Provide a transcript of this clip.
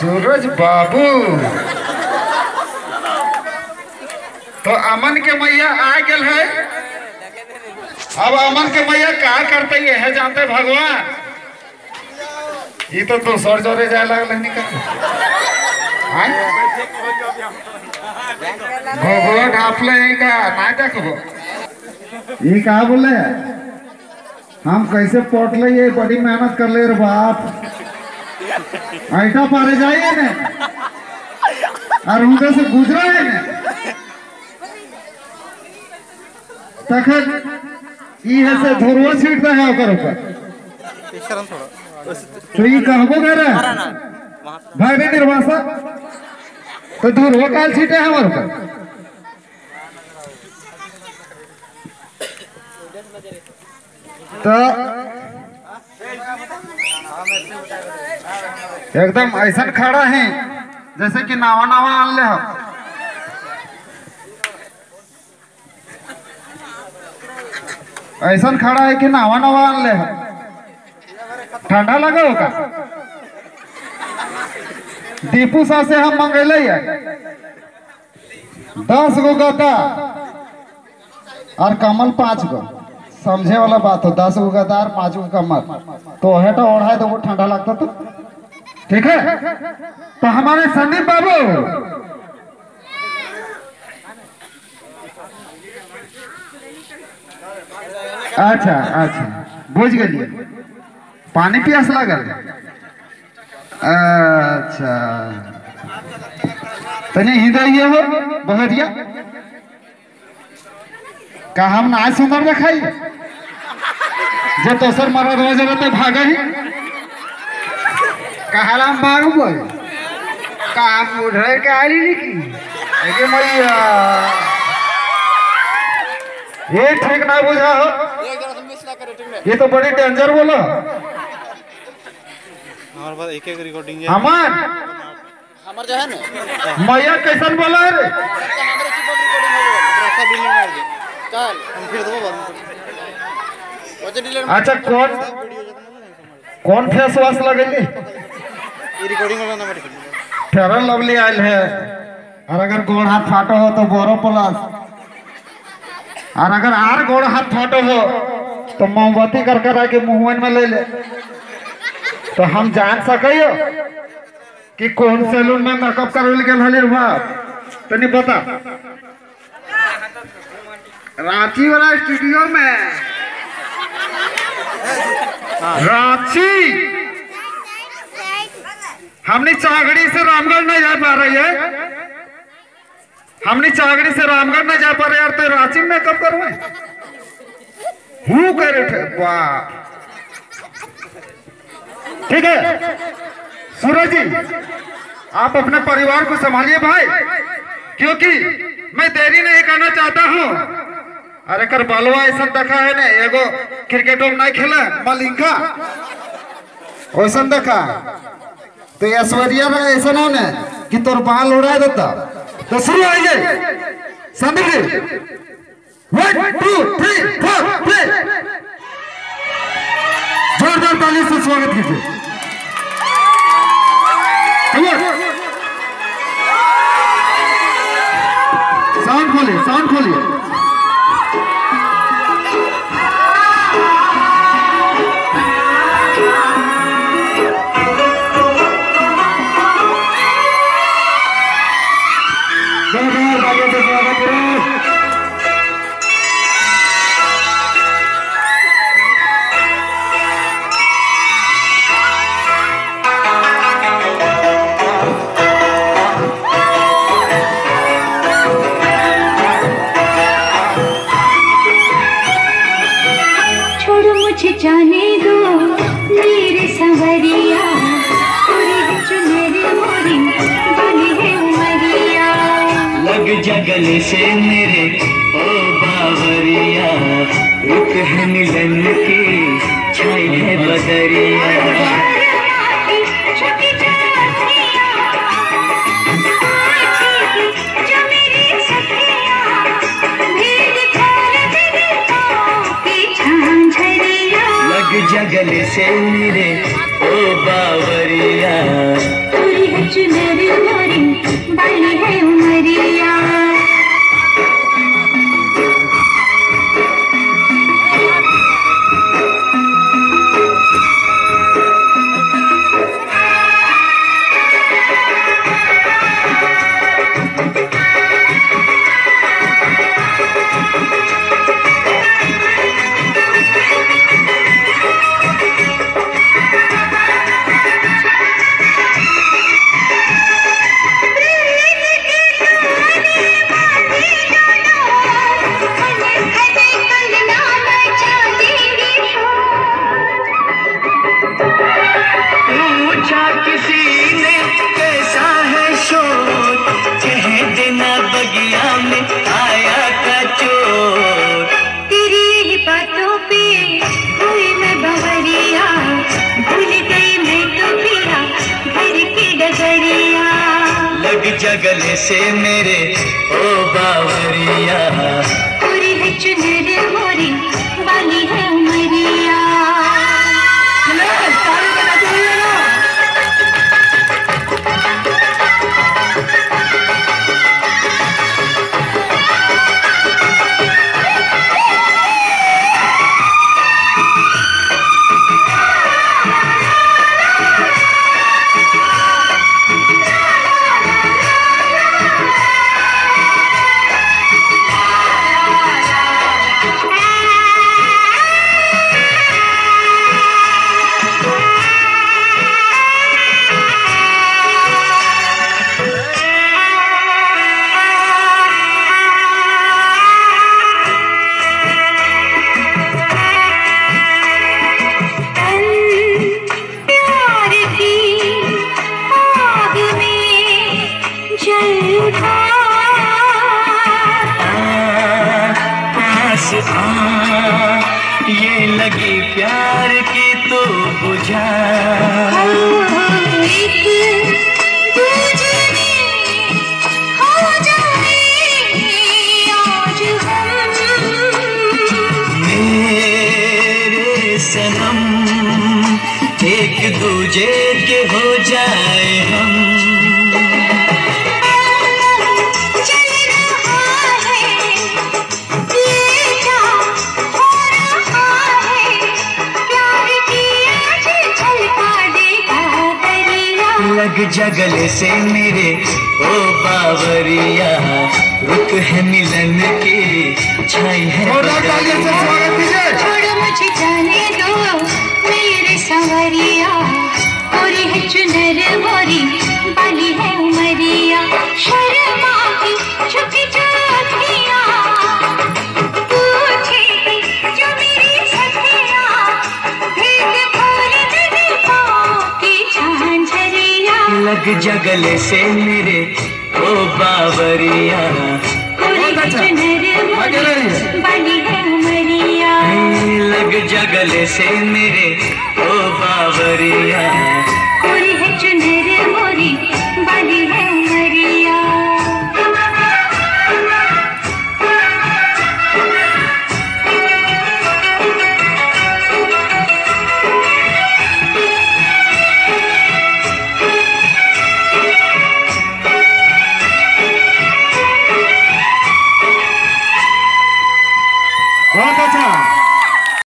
सूरज बाबू। तो अमन के मैया आ गल है। अब अमन के मैया क्या करते ये है जानते भगवान। ये तो तू सर जोरे जाए लगल है? निकल ढापले का ये बोले? हम कैसे पोटले ये, बड़ी मेहनत कर ले रे बाप। ऐटा पारे जाइए ने? और उनके से गुजरा है ने? तखन ई है से धुरवा सीट दे है ओकर ऊपर तो ई कहबो करे भाई ने निर्वासा? तो धुरवा काल सीटे है हमारे ऊपर तो एकदम ऐसा खड़ा है, जैसे कि नावा नावा आन ले ऐसा खड़ा है कि नावा नावा आन ले ठंडा लगा होगा? दीपू सा से हम मंगेले है। दस गो गदा और कमल पाँच गो। समझे वाला बात हो, दस गो गदा और पाँच गो कमल तो हेटा ओढ़ाए तो वो ठंडा लगता तो। ठीक है? तो हमारे संदीप बाबू। अच्छा अच्छा। बुझ गलिए। पानी प्यास लागल? अच्छा। तनी हृदय हो बहरिया? का हम ना सुंदर देखाई? जे दोसर मरद हो जब तो भागे ही कहाराम बाबू बोल कहा बुढ़े के आली लिखी अरे मैया ये ठीक ना बुझा हो ये तो बड़ी डेंजर बोलो हमारे पास एक एक रिकॉर्डिंग है अमन हमार जो है ना मैया कैसन बोला रे हमारे रिकॉर्डिंग हो गया रास्ता बिल मार दे चल हम फिर दो बाद अच्छा कौन कौन फेस वॉश लगेली फेरन लवली आयल है। और अगर गोड़ हाथ फाटो हो तो बोरो प्लस। और अगर आर गोड़ हाथ फाटो हो तो मोमबत्ती कर कर आके मुंहवन में ले ले। तो हम जान सकियो कि कौन सैलून में मेकअप करवल गेल हले बाप। तनी बता। रांची वाला स्टूडियो में। रांची हमने चागड़ी से रामगढ़ नहीं जा पा रही है। हमने चागड़ी से रामगढ़ नहीं जा पा रहे यार तो रांची में कब करवे हूँ कह रहे थे? वाह ठीक है। सूरज जी, आप अपने परिवार को संभालिए भाई, क्योंकि मैं देरी नहीं करना चाहता हूँ। अरे कर बालवा ऐसा देखा है ना? एगो क्रिकेट में नहीं खेला, मलिंगा। वैसा देखा। तो ऐश्वर्या में ऐसा ना ने कि तोर बाल उड़ा देता। तो शुरू आइए Sandeep ji one two three four play जोरदार ताली से स्वागत कीजिए। साउंड खोलिए साउंड खोलिए। मुझे जाने दो। मेरे संवरिया लग जगल से मेरे, ओ बावरिया। रुक है मिलन की, छाई है बदरिया। जगल से मेरे देना बगिया में आया था चोर। तेरी ही बातों पे हुई मैं बवरिया भूल गई मैं तो पिया घर की डगरिया। लग जगले से मेरे ओ बावरिया। जगल से मेरे ओ बावरिया रुक है मिलन के छाई है मुझे जाने दो मेरे सवरिया। है चुनर मोरी बाली है उमरिया। शर्मा की झांझरिया जगले से मेरे ओ बावरिया। उमरिया। लग जगल से मेरे